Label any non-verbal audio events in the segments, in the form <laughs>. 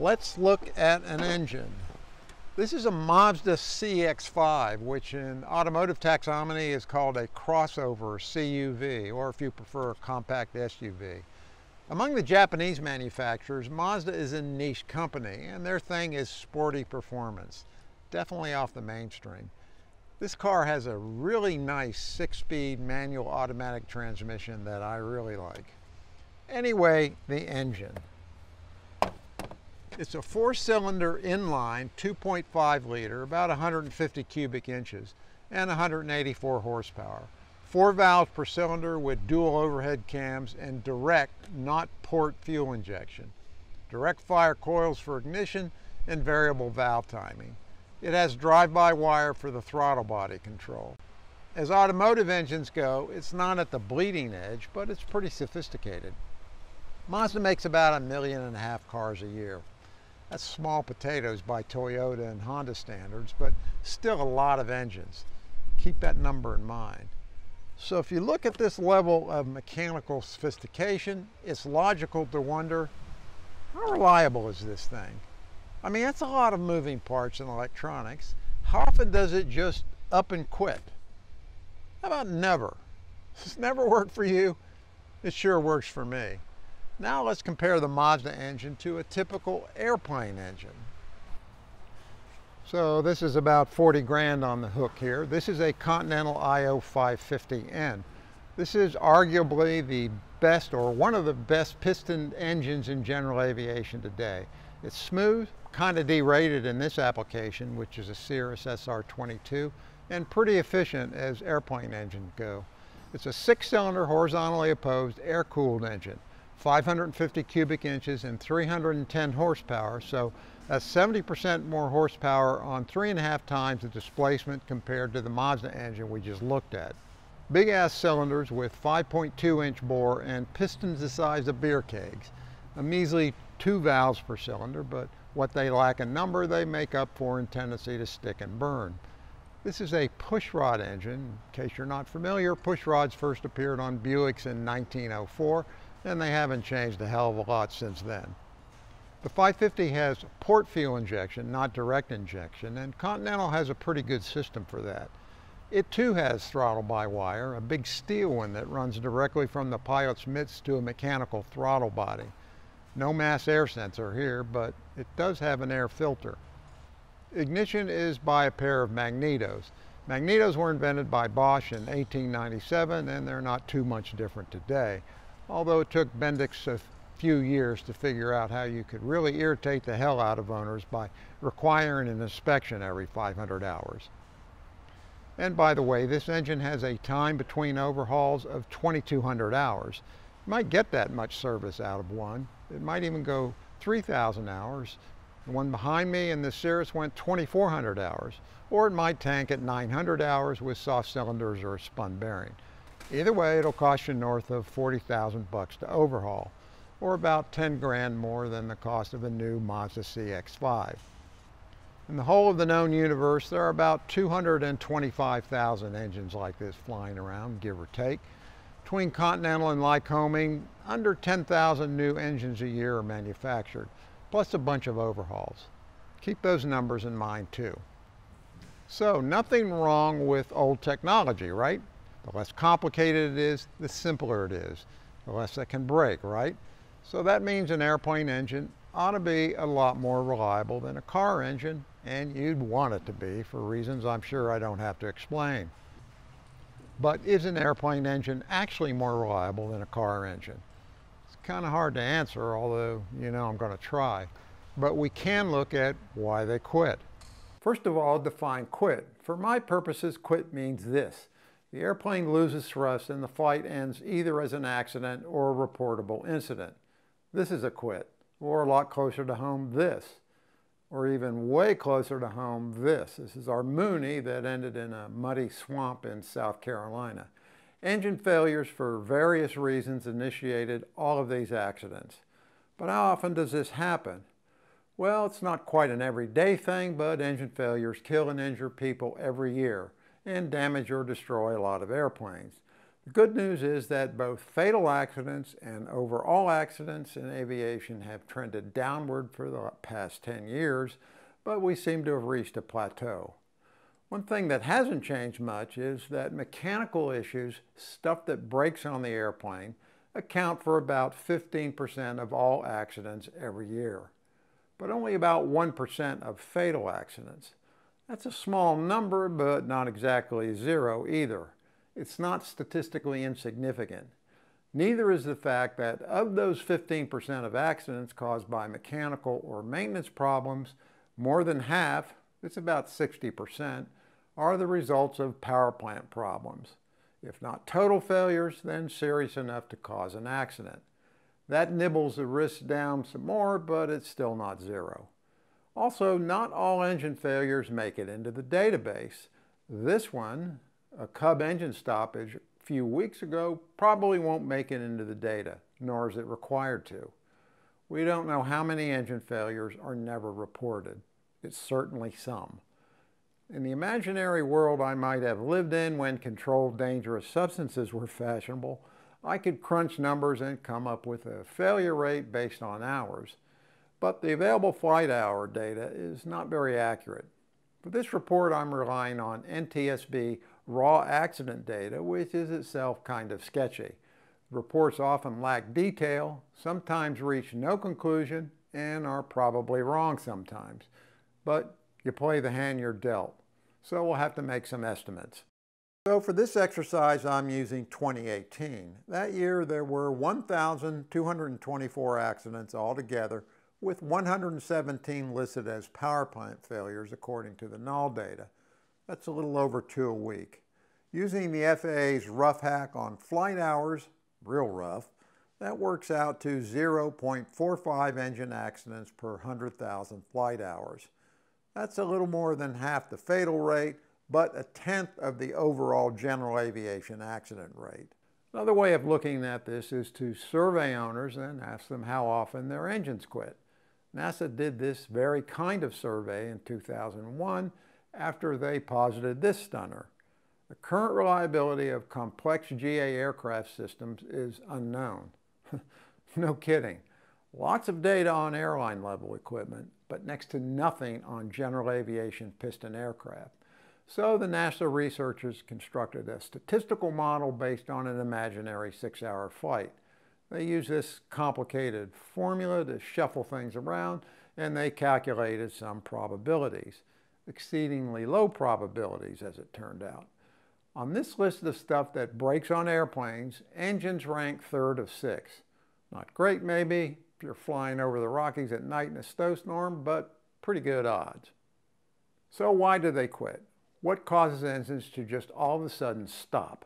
let's look at an engine. This is a Mazda CX-5, which in automotive taxonomy is called a crossover CUV, or if you prefer, a compact SUV. Among the Japanese manufacturers, Mazda is a niche company, and their thing is sporty performance. Definitely off the mainstream. This car has a really nice six-speed manual automatic transmission that I really like. Anyway, the engine. It's a four-cylinder inline 2.5 liter, about 150 cubic inches, and 184 horsepower. Four valves per cylinder with dual overhead cams and direct, not port fuel injection. Direct fire coils for ignition and variable valve timing. It has drive-by-wire for the throttle body control. As automotive engines go, it's not at the bleeding edge, but it's pretty sophisticated. Mazda makes about a million and a half cars a year. That's small potatoes by Toyota and Honda standards, but still a lot of engines. Keep that number in mind. So if you look at this level of mechanical sophistication, it's logical to wonder, how reliable is this thing? I mean, that's a lot of moving parts in electronics. How often does it just up and quit? How about never? <laughs> This never worked for you? It sure works for me. Now let's compare the Mazda engine to a typical airplane engine. So this is about 40 grand on the hook here. This is a Continental IO 550N. This is arguably the best or one of the best piston engines in general aviation today. It's smooth, kind of derated in this application, which is a Cirrus SR22, and pretty efficient as airplane engines go. It's a six-cylinder horizontally opposed air-cooled engine. 550 cubic inches and 310 horsepower. So that's 70% more horsepower on three and a half times the displacement compared to the Mazda engine we just looked at. Big ass cylinders with 5.2 inch bore and pistons the size of beer kegs. A measly two valves per cylinder, but what they lack in number, they make up for in tendency to stick and burn. This is a pushrod engine. In case you're not familiar, pushrods first appeared on Buicks in 1904 and they haven't changed a hell of a lot since then. The 550 has port fuel injection, not direct injection, and Continental has a pretty good system for that. It too has throttle by wire, a big steel one that runs directly from the pilot's mitts to a mechanical throttle body. No mass air sensor here, but it does have an air filter. Ignition is by a pair of magnetos. Magnetos were invented by Bosch in 1897 and they're not too much different today although it took Bendix a few years to figure out how you could really irritate the hell out of owners by requiring an inspection every 500 hours. And by the way, this engine has a time between overhauls of 2200 hours. You might get that much service out of one. It might even go 3000 hours. The one behind me in the Cirrus went 2400 hours. Or it might tank at 900 hours with soft cylinders or a spun bearing. Either way, it'll cost you north of 40,000 bucks to overhaul, or about 10 grand more than the cost of a new Mazda CX-5. In the whole of the known universe, there are about 225,000 engines like this flying around, give or take. Between Continental and Lycoming, under 10,000 new engines a year are manufactured, plus a bunch of overhauls. Keep those numbers in mind too. So nothing wrong with old technology, right? The less complicated it is, the simpler it is. The less it can break, right? So that means an airplane engine ought to be a lot more reliable than a car engine, and you'd want it to be for reasons I'm sure I don't have to explain. But is an airplane engine actually more reliable than a car engine? It's kind of hard to answer, although you know I'm going to try. But we can look at why they quit. First of all, define quit. For my purposes, quit means this. The airplane loses thrust and the flight ends either as an accident or a reportable incident. This is a quit, or a lot closer to home, this, or even way closer to home, this. This is our Mooney that ended in a muddy swamp in South Carolina. Engine failures for various reasons initiated all of these accidents. But how often does this happen? Well, it's not quite an everyday thing, but engine failures kill and injure people every year and damage or destroy a lot of airplanes. The good news is that both fatal accidents and overall accidents in aviation have trended downward for the past 10 years, but we seem to have reached a plateau. One thing that hasn't changed much is that mechanical issues, stuff that breaks on the airplane, account for about 15% of all accidents every year, but only about 1% of fatal accidents. That's a small number, but not exactly zero either. It's not statistically insignificant. Neither is the fact that of those 15% of accidents caused by mechanical or maintenance problems, more than half, it's about 60%, are the results of power plant problems. If not total failures, then serious enough to cause an accident. That nibbles the risk down some more, but it's still not zero. Also, not all engine failures make it into the database. This one, a Cub engine stoppage a few weeks ago, probably won't make it into the data, nor is it required to. We don't know how many engine failures are never reported. It's certainly some. In the imaginary world I might have lived in when controlled dangerous substances were fashionable, I could crunch numbers and come up with a failure rate based on hours. But the available flight hour data is not very accurate. For this report, I'm relying on NTSB raw accident data, which is itself kind of sketchy. Reports often lack detail, sometimes reach no conclusion, and are probably wrong sometimes. But you play the hand you're dealt. So we'll have to make some estimates. So for this exercise, I'm using 2018. That year, there were 1,224 accidents altogether, with 117 listed as power plant failures according to the NAL data. That's a little over two a week. Using the FAA's rough hack on flight hours, real rough, that works out to 0.45 engine accidents per 100,000 flight hours. That's a little more than half the fatal rate, but a tenth of the overall general aviation accident rate. Another way of looking at this is to survey owners and ask them how often their engines quit. NASA did this very kind of survey in 2001 after they posited this stunner. The current reliability of complex GA aircraft systems is unknown. <laughs> no kidding. Lots of data on airline level equipment, but next to nothing on general aviation piston aircraft. So the NASA researchers constructed a statistical model based on an imaginary six-hour flight. They used this complicated formula to shuffle things around, and they calculated some probabilities, exceedingly low probabilities as it turned out. On this list of stuff that breaks on airplanes, engines rank third of six. Not great maybe, if you're flying over the Rockies at night in a snowstorm, but pretty good odds. So why do they quit? What causes engines to just all of a sudden stop?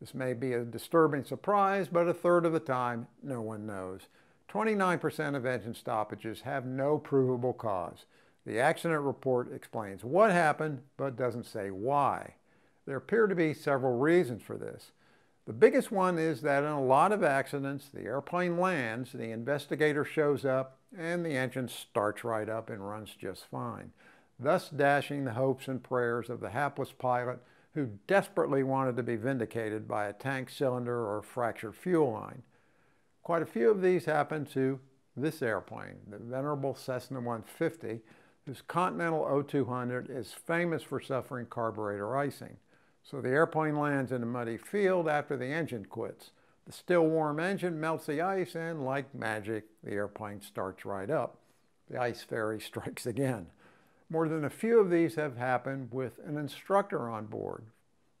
This may be a disturbing surprise, but a third of the time, no one knows. 29% of engine stoppages have no provable cause. The accident report explains what happened, but doesn't say why. There appear to be several reasons for this. The biggest one is that in a lot of accidents, the airplane lands, the investigator shows up, and the engine starts right up and runs just fine, thus dashing the hopes and prayers of the hapless pilot who desperately wanted to be vindicated by a tank cylinder or fractured fuel line. Quite a few of these happen to this airplane, the venerable Cessna 150, whose Continental O200 is famous for suffering carburetor icing. So the airplane lands in a muddy field after the engine quits. The still warm engine melts the ice and like magic, the airplane starts right up. The ice fairy <laughs> strikes again. More than a few of these have happened with an instructor on board.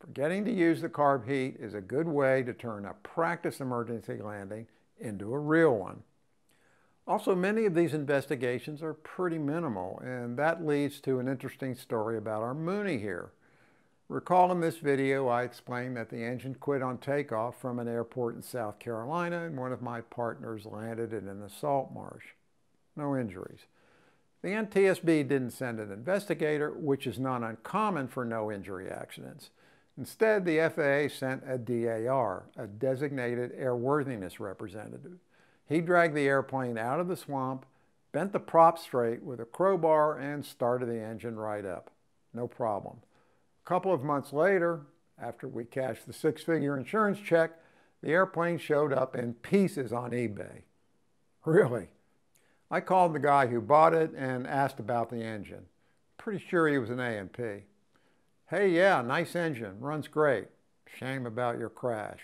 Forgetting to use the carb heat is a good way to turn a practice emergency landing into a real one. Also, many of these investigations are pretty minimal, and that leads to an interesting story about our Mooney here. Recall in this video I explained that the engine quit on takeoff from an airport in South Carolina and one of my partners landed in an salt marsh. No injuries. The NTSB didn't send an investigator, which is not uncommon for no injury accidents. Instead, the FAA sent a DAR, a designated airworthiness representative. He dragged the airplane out of the swamp, bent the prop straight with a crowbar, and started the engine right up. No problem A couple of months later, After we cashed the six-figure insurance check, the airplane showed up in pieces on eBay. Really? I called the guy who bought it and asked about the engine. Pretty sure he was an A&P. Hey, yeah, nice engine, runs great. Shame about your crash.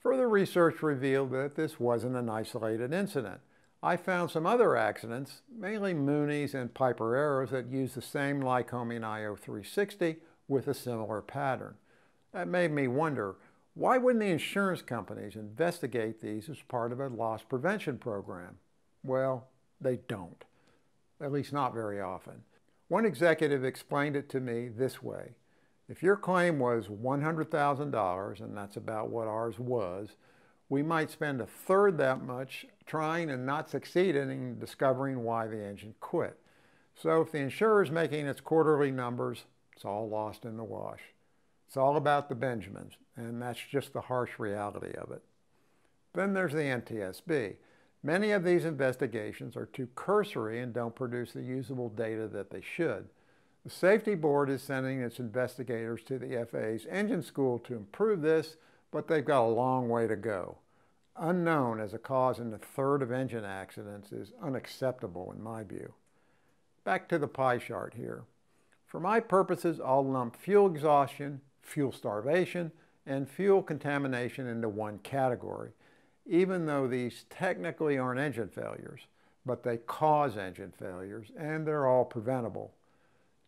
Further research revealed that this wasn't an isolated incident. I found some other accidents, mainly Mooney's and Piper Arrows, that used the same Lycoming IO360 with a similar pattern. That made me wonder, why wouldn't the insurance companies investigate these as part of a loss prevention program? Well, they don't, at least not very often. One executive explained it to me this way. If your claim was $100,000, and that's about what ours was, we might spend a third that much trying and not succeeding in discovering why the engine quit. So if the insurer is making its quarterly numbers, it's all lost in the wash. It's all about the Benjamins, and that's just the harsh reality of it. Then there's the NTSB. Many of these investigations are too cursory and don't produce the usable data that they should. The Safety Board is sending its investigators to the FAA's engine school to improve this, but they've got a long way to go. Unknown as a cause in a third of engine accidents is unacceptable in my view. Back to the pie chart here. For my purposes, I'll lump fuel exhaustion, fuel starvation, and fuel contamination into one category, even though these technically aren't engine failures, but they cause engine failures, and they're all preventable.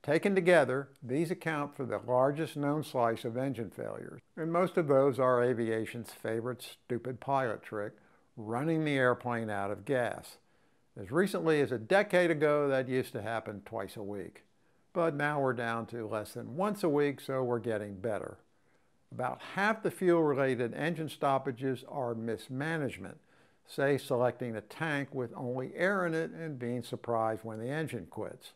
Taken together, these account for the largest known slice of engine failures, and most of those are aviation's favorite stupid pilot trick, running the airplane out of gas. As recently as a decade ago, that used to happen twice a week. But now we're down to less than once a week, so we're getting better. About half the fuel-related engine stoppages are mismanagement, say selecting a tank with only air in it and being surprised when the engine quits.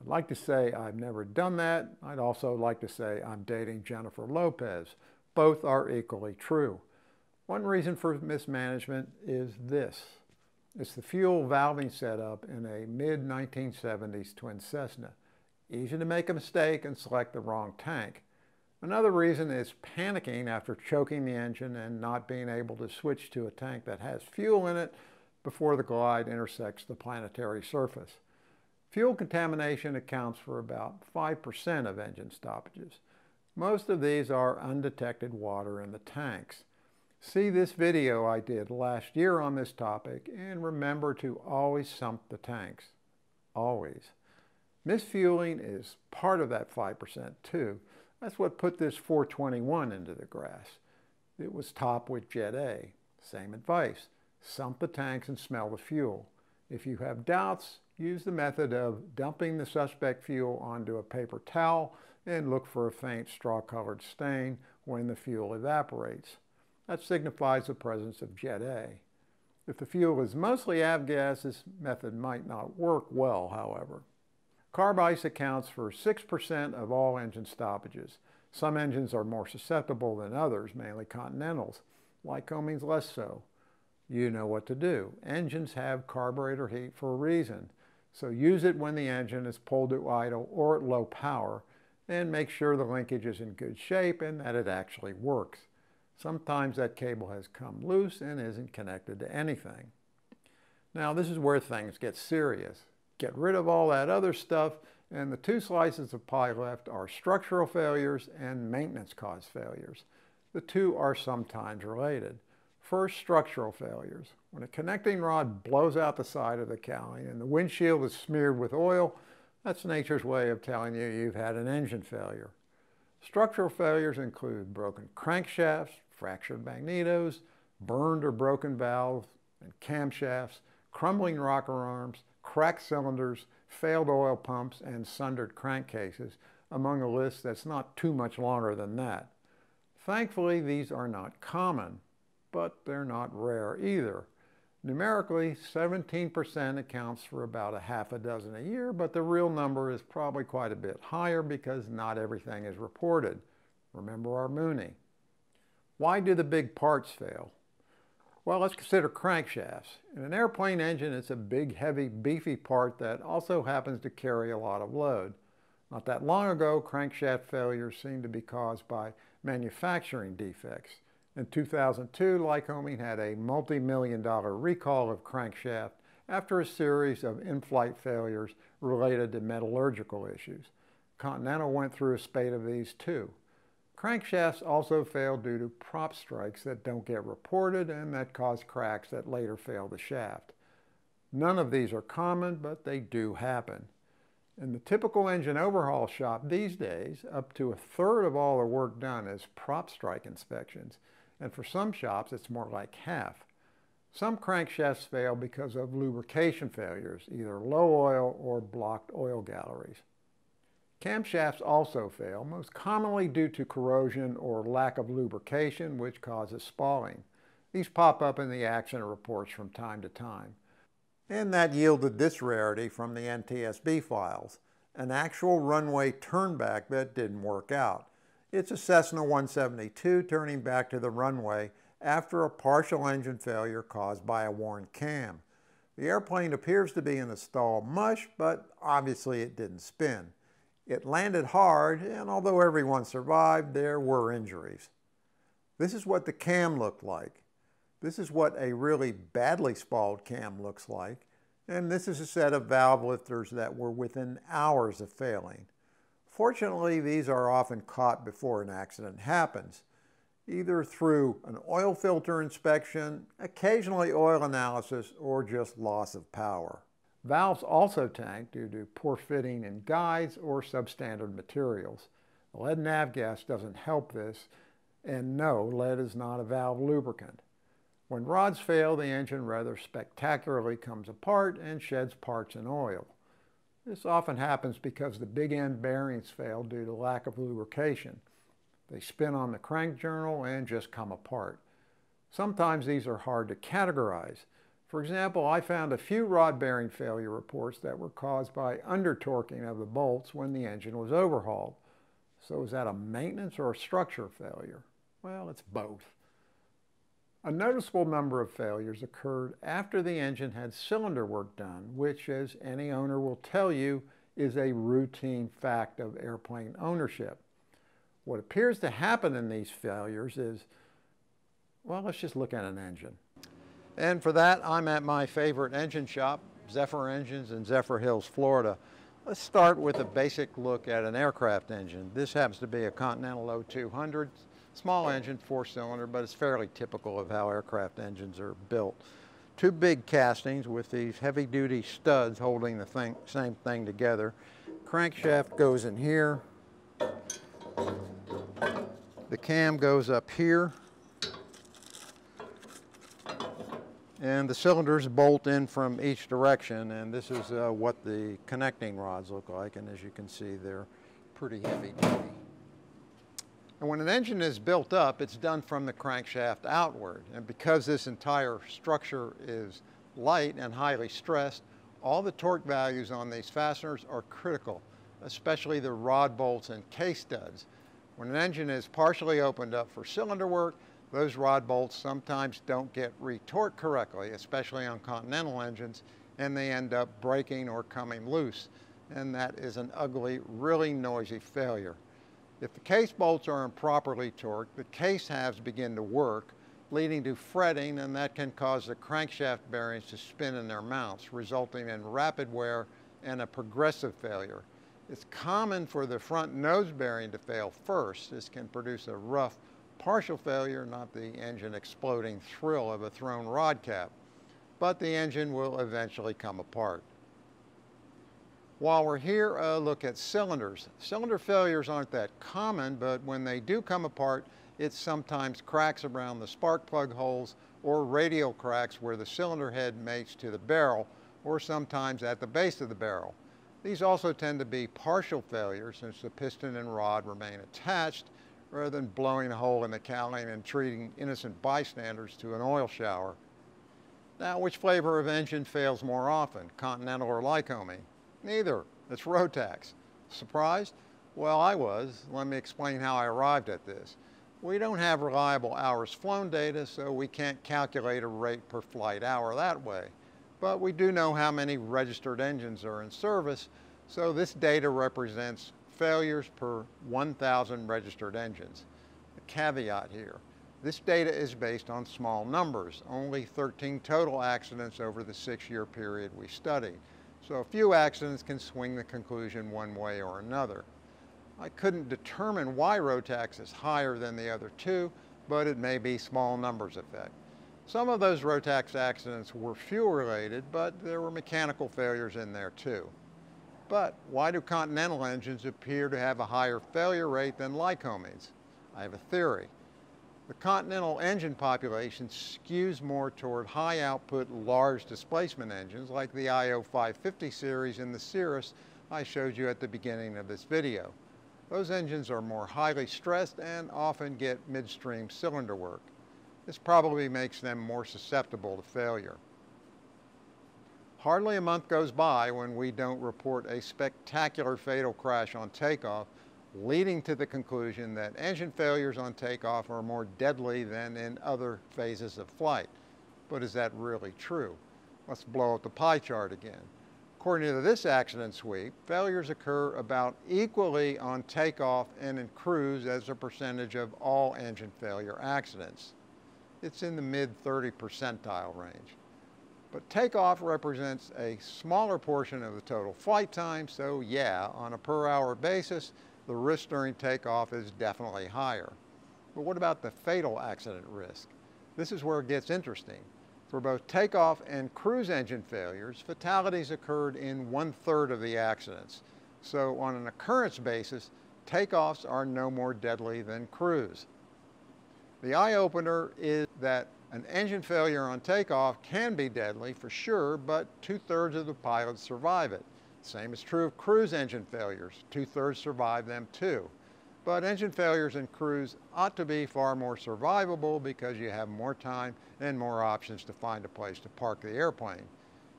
I'd like to say I've never done that. I'd also like to say I'm dating Jennifer Lopez. Both are equally true. One reason for mismanagement is this. It's the fuel valving setup in a mid-1970s twin Cessna. Easy to make a mistake and select the wrong tank. Another reason is panicking after choking the engine and not being able to switch to a tank that has fuel in it before the glide intersects the planetary surface. Fuel contamination accounts for about 5% of engine stoppages. Most of these are undetected water in the tanks. See this video I did last year on this topic and remember to always sump the tanks. Always. Misfueling is part of that 5% too. That's what put this 421 into the grass. It was topped with Jet A. Same advice. Sump the tanks and smell the fuel. If you have doubts, use the method of dumping the suspect fuel onto a paper towel and look for a faint straw-colored stain when the fuel evaporates. That signifies the presence of Jet A. If the fuel is mostly avgas, this method might not work well, however. Carb ice accounts for 6% of all engine stoppages. Some engines are more susceptible than others, mainly Continentals. Lycoming's less so. You know what to do. Engines have carburetor heat for a reason. So use it when the engine is pulled to idle or at low power and make sure the linkage is in good shape and that it actually works. Sometimes that cable has come loose and isn't connected to anything. Now this is where things get serious. Get rid of all that other stuff and the two slices of pie left are structural failures and maintenance cause failures. The two are sometimes related. First, structural failures. When a connecting rod blows out the side of the cowling and the windshield is smeared with oil, that's nature's way of telling you you've had an engine failure. Structural failures include broken crankshafts, fractured magnetos, burned or broken valves and camshafts, crumbling rocker arms, cracked cylinders, failed oil pumps, and sundered crankcases, among a list that's not too much longer than that. Thankfully, these are not common, but they're not rare either. Numerically, 17% accounts for about a half a dozen a year, but the real number is probably quite a bit higher because not everything is reported. Remember our Mooney. Why do the big parts fail? Well, let's consider crankshafts. In an airplane engine, it's a big, heavy, beefy part that also happens to carry a lot of load. Not that long ago, crankshaft failures seemed to be caused by manufacturing defects. In 2002, Lycoming had a multi-million dollar recall of crankshaft after a series of in-flight failures related to metallurgical issues. Continental went through a spate of these too. Crankshafts also fail due to prop strikes that don't get reported and that cause cracks that later fail the shaft. None of these are common, but they do happen. In the typical engine overhaul shop these days, up to a third of all the work done is prop strike inspections, and for some shops it's more like half. Some crankshafts fail because of lubrication failures, either low oil or blocked oil galleries. Camshafts also fail, most commonly due to corrosion or lack of lubrication, which causes spalling. These pop up in the accident reports from time to time. And that yielded this rarity from the NTSB files, an actual runway turnback that didn't work out. It's a Cessna 172 turning back to the runway after a partial engine failure caused by a worn cam. The airplane appears to be in a stall mush, but obviously it didn't spin. It landed hard, and although everyone survived, there were injuries. This is what the cam looked like. This is what a really badly spalled cam looks like. And this is a set of valve lifters that were within hours of failing. Fortunately, these are often caught before an accident happens, either through an oil filter inspection, occasionally oil analysis, or just loss of power. Valves also tank due to poor fitting in guides or substandard materials. Lead nav gas doesn't help this, and no, lead is not a valve lubricant. When rods fail, the engine rather spectacularly comes apart and sheds parts and oil. This often happens because the big end bearings fail due to lack of lubrication. They spin on the crank journal and just come apart. Sometimes these are hard to categorize. For example, I found a few rod bearing failure reports that were caused by under-torquing of the bolts when the engine was overhauled. So is that a maintenance or a structure failure? Well, it's both. A noticeable number of failures occurred after the engine had cylinder work done, which, as any owner will tell you, is a routine fact of airplane ownership. What appears to happen in these failures is, well, let's just look at an engine. And for that, I'm at my favorite engine shop, Zephyr Engines in Zephyrhills, Florida. Let's start with a basic look at an aircraft engine. This happens to be a Continental O200 Small engine, four cylinder, but it's fairly typical of how aircraft engines are built. Two big castings with these heavy duty studs holding the thing, same thing together. Crankshaft goes in here. The cam goes up here. And the cylinders bolt in from each direction and this is uh, what the connecting rods look like and as you can see they're pretty heavy duty. And when an engine is built up, it's done from the crankshaft outward. And because this entire structure is light and highly stressed, all the torque values on these fasteners are critical, especially the rod bolts and case studs. When an engine is partially opened up for cylinder work, those rod bolts sometimes don't get retorqued correctly, especially on Continental engines, and they end up breaking or coming loose. And that is an ugly, really noisy failure. If the case bolts are improperly torqued, the case halves begin to work, leading to fretting, and that can cause the crankshaft bearings to spin in their mounts, resulting in rapid wear and a progressive failure. It's common for the front nose bearing to fail first. This can produce a rough partial failure, not the engine exploding thrill of a thrown rod cap, but the engine will eventually come apart. While we're here, uh, look at cylinders. Cylinder failures aren't that common, but when they do come apart, it sometimes cracks around the spark plug holes or radial cracks where the cylinder head mates to the barrel, or sometimes at the base of the barrel. These also tend to be partial failures since the piston and rod remain attached rather than blowing a hole in the cowling and treating innocent bystanders to an oil shower. Now, which flavor of engine fails more often, Continental or Lycoming? Neither. It's Rotax. Surprised? Well, I was. Let me explain how I arrived at this. We don't have reliable hours flown data, so we can't calculate a rate per flight hour that way. But we do know how many registered engines are in service, so this data represents failures per 1,000 registered engines. A caveat here, this data is based on small numbers, only 13 total accidents over the six-year period we studied. So a few accidents can swing the conclusion one way or another. I couldn't determine why Rotax is higher than the other two, but it may be small numbers effect. Some of those Rotax accidents were fuel related, but there were mechanical failures in there too. But why do Continental engines appear to have a higher failure rate than Lycomings? I have a theory. The Continental engine population skews more toward high output, large displacement engines like the IO 550 series in the Cirrus I showed you at the beginning of this video. Those engines are more highly stressed and often get midstream cylinder work. This probably makes them more susceptible to failure. Hardly a month goes by when we don't report a spectacular fatal crash on takeoff, leading to the conclusion that engine failures on takeoff are more deadly than in other phases of flight. But is that really true? Let's blow up the pie chart again. According to this accident sweep, failures occur about equally on takeoff and in cruise as a percentage of all engine failure accidents. It's in the mid 30 percentile range. But takeoff represents a smaller portion of the total flight time, so yeah, on a per hour basis, the risk during takeoff is definitely higher. But what about the fatal accident risk? This is where it gets interesting. For both takeoff and cruise engine failures, fatalities occurred in one third of the accidents. So on an occurrence basis, takeoffs are no more deadly than cruise. The eye opener is that an engine failure on takeoff can be deadly for sure, but two thirds of the pilots survive it. Same is true of cruise engine failures. Two thirds survive them too. But engine failures in cruise ought to be far more survivable because you have more time and more options to find a place to park the airplane.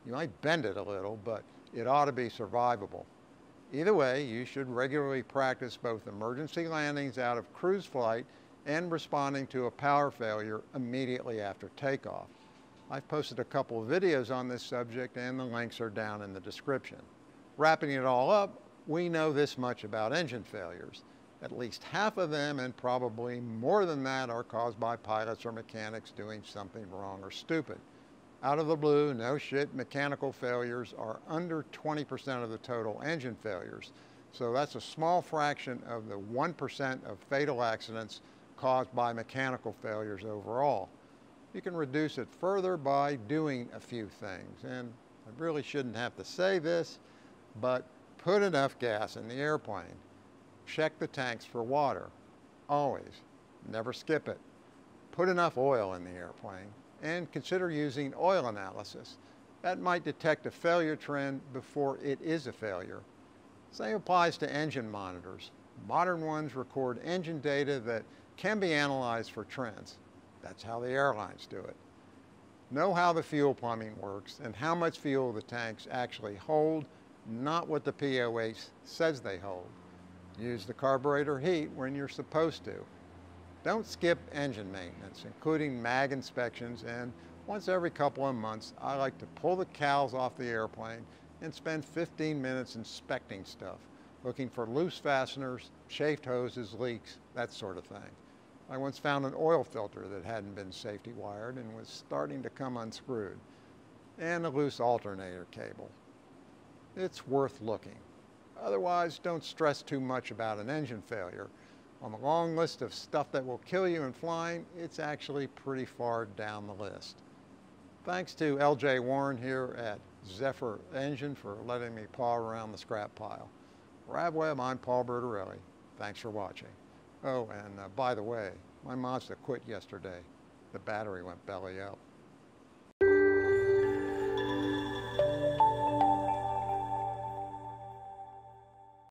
You might bend it a little, but it ought to be survivable. Either way, you should regularly practice both emergency landings out of cruise flight and responding to a power failure immediately after takeoff. I've posted a couple of videos on this subject and the links are down in the description. Wrapping it all up, we know this much about engine failures. At least half of them, and probably more than that, are caused by pilots or mechanics doing something wrong or stupid. Out of the blue, no shit, mechanical failures are under 20% of the total engine failures. So that's a small fraction of the 1% of fatal accidents caused by mechanical failures overall. You can reduce it further by doing a few things. And I really shouldn't have to say this, but put enough gas in the airplane. Check the tanks for water, always. Never skip it. Put enough oil in the airplane and consider using oil analysis. That might detect a failure trend before it is a failure. Same applies to engine monitors. Modern ones record engine data that can be analyzed for trends. That's how the airlines do it. Know how the fuel plumbing works and how much fuel the tanks actually hold, not what the POH says they hold. Use the carburetor heat when you're supposed to. Don't skip engine maintenance, including mag inspections, and once every couple of months, I like to pull the cowls off the airplane and spend 15 minutes inspecting stuff, looking for loose fasteners, chafed hoses, leaks, that sort of thing. I once found an oil filter that hadn't been safety wired and was starting to come unscrewed, and a loose alternator cable. It's worth looking. Otherwise, don't stress too much about an engine failure. On the long list of stuff that will kill you in flying, it's actually pretty far down the list. Thanks to LJ Warren here at Zephyr Engine for letting me paw around the scrap pile. AVweb, I'm Paul Bertorelli. Thanks for watching. Oh, and uh, by the way, my Mazda quit yesterday. The battery went belly up.